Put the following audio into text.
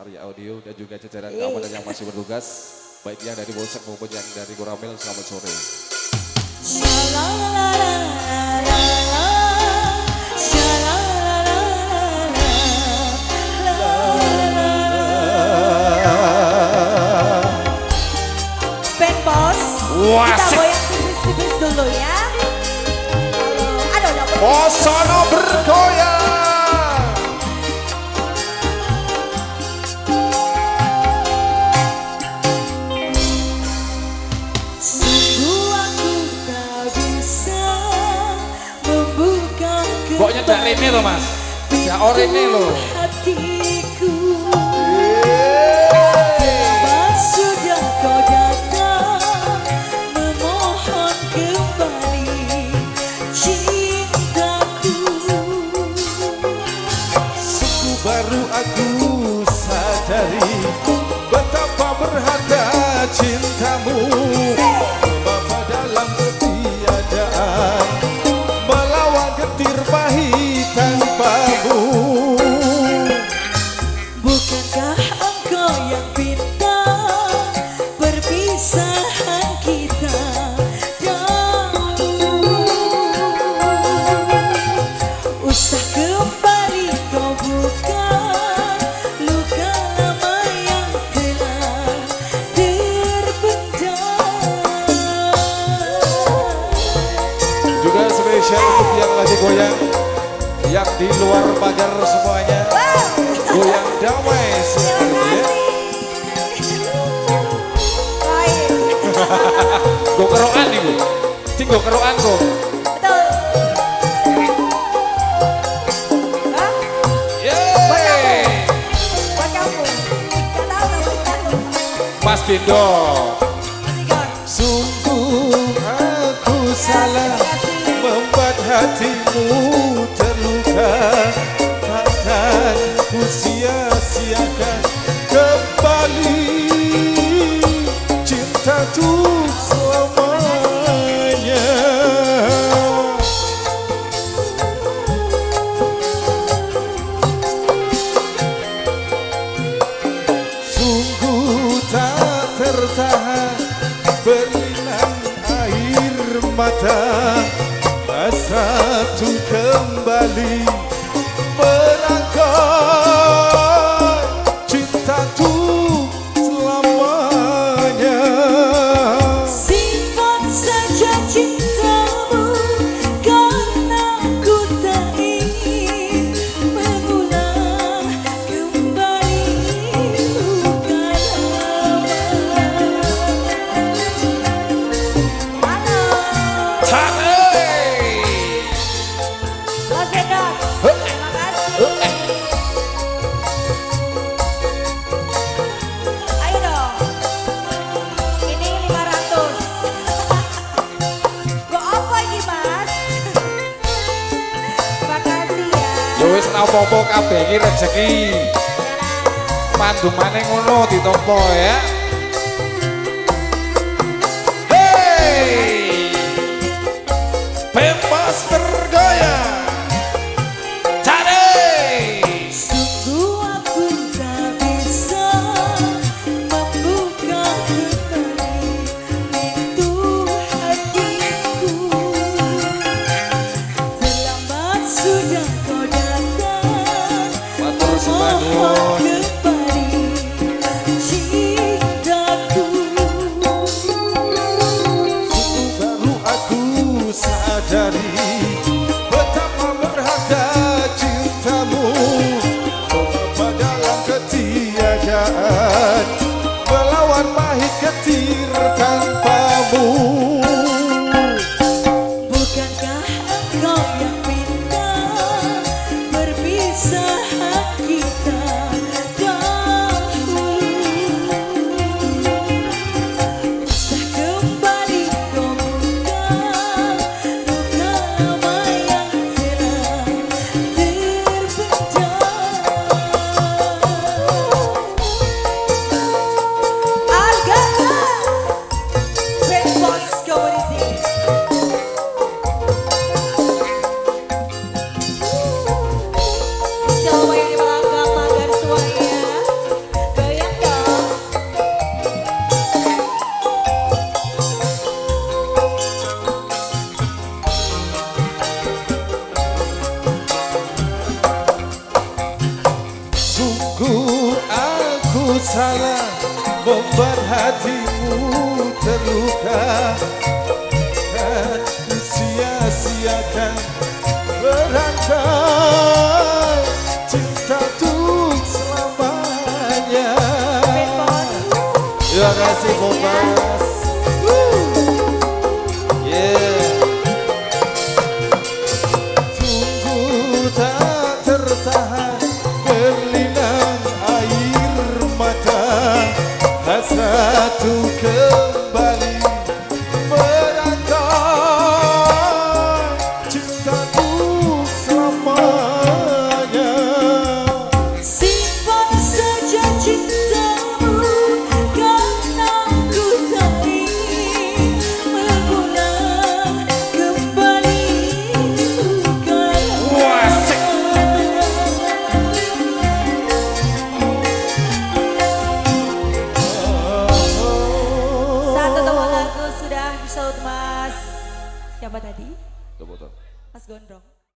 Arya Audio dan juga jajaran keamanan yang masih bertugas. Baik yang dari Bolsek maupun yang dari Goramil, selamat sore. Bos, Wah, kita asik. goyang tipis-tipis dulu ya. Aduh, dapet. Posono Kok nyedak rene loh mas? Ya orene loh. hatiku Tepat sudah kau datang Memohon kembali cintaku Suku baru aku sadari betapa berharga cintamu goyang yang di luar pagar semuanya. Goyang damai seperti ya. Gue kerokan nih gue kerokan kok. Yeay. Mas Bindo. Sungguh aku salah membuat hatimu mata Asa tuh kembali merangkai apa-apa kabeh iki rezeki. Pandumane ngono ditampa ya. Hey! Bebas bergoyang Salah membuat hatimu terluka. Dan sia-siakan berangkai cinta untuk selamanya. Terima kasih. Bobas tadi? Kebetulan. Mas Gondrong